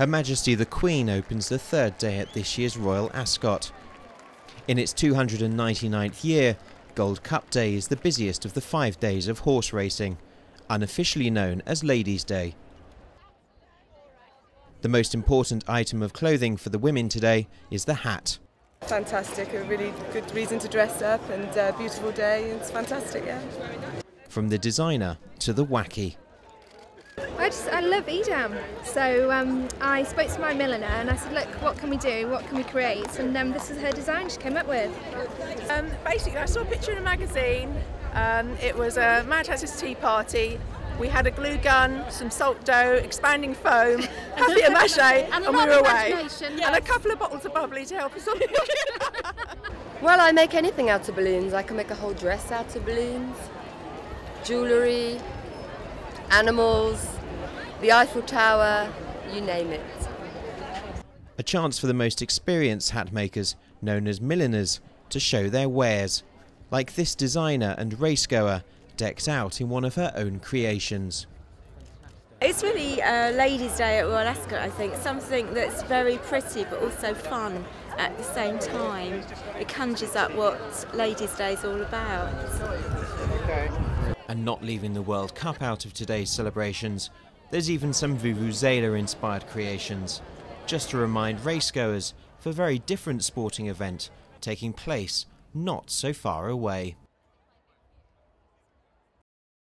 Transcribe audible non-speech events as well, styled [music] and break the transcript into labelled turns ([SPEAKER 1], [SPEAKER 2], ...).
[SPEAKER 1] Her Majesty the Queen opens the third day at this year's Royal Ascot. In its 299th year, Gold Cup Day is the busiest of the five days of horse racing, unofficially known as Ladies' Day. The most important item of clothing for the women today is the hat.
[SPEAKER 2] Fantastic, a really good reason to dress up and a beautiful day. It's fantastic, yeah.
[SPEAKER 1] From the designer to the wacky.
[SPEAKER 3] I just I love Edam. So um, I spoke to my milliner and I said, look, what can we do? What can we create? And um, this is her design she came up with.
[SPEAKER 4] Um, basically, I saw a picture in a magazine. Um, it was a Mad Hatter's tea party. We had a glue gun, some salt dough, expanding foam, [laughs] papier mâché, and, and we were away. Yes. And a couple of bottles of bubbly to help us on. [laughs]
[SPEAKER 5] well, I make anything out of balloons. I can make a whole dress out of balloons, jewellery, animals, the Eiffel Tower, you name it.
[SPEAKER 1] A chance for the most experienced hat makers, known as milliners, to show their wares, like this designer and racegoer decked out in one of her own creations.
[SPEAKER 6] It's really uh, Ladies' Day at Royal Ascot, I think. Something that's very pretty but also fun at the same time. It conjures up what Ladies' Day is all about.
[SPEAKER 1] And not leaving the World Cup out of today's celebrations, there's even some Vuvuzela inspired creations, just to remind racegoers of a very different sporting event taking place not so far away.